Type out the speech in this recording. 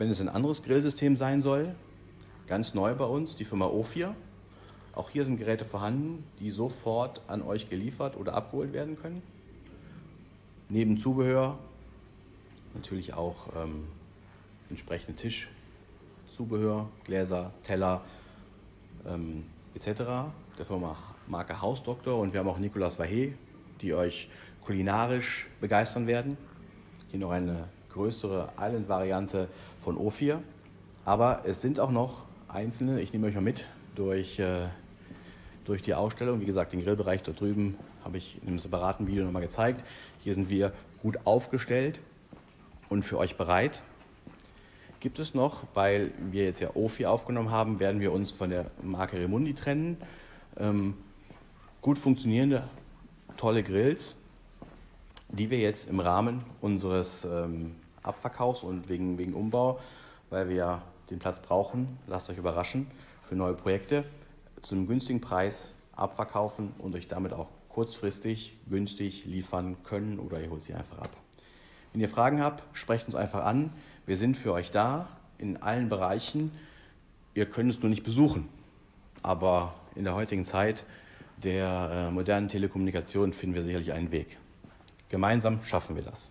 Wenn es ein anderes Grillsystem sein soll, ganz neu bei uns, die Firma O4. Auch hier sind Geräte vorhanden, die sofort an euch geliefert oder abgeholt werden können. Neben Zubehör natürlich auch ähm, entsprechende Tischzubehör, Gläser, Teller ähm, etc. Der Firma Marke Hausdoktor und wir haben auch Nicolas Vahe, die euch kulinarisch begeistern werden. Hier noch eine größere Island-Variante von O4. Aber es sind auch noch einzelne, ich nehme euch mal mit durch, äh, durch die Ausstellung. Wie gesagt, den Grillbereich dort drüben habe ich in einem separaten Video nochmal gezeigt. Hier sind wir gut aufgestellt und für euch bereit. Gibt es noch, weil wir jetzt ja OFI aufgenommen haben, werden wir uns von der Marke Remundi trennen. Ähm, gut funktionierende, tolle Grills, die wir jetzt im Rahmen unseres ähm, Abverkaufs und wegen, wegen Umbau, weil wir den Platz brauchen, lasst euch überraschen, für neue Projekte zu einem günstigen Preis abverkaufen und euch damit auch kurzfristig günstig liefern können oder ihr holt sie einfach ab. Wenn ihr Fragen habt, sprecht uns einfach an. Wir sind für euch da in allen Bereichen. Ihr könnt es nur nicht besuchen. Aber in der heutigen Zeit der äh, modernen Telekommunikation finden wir sicherlich einen Weg. Gemeinsam schaffen wir das.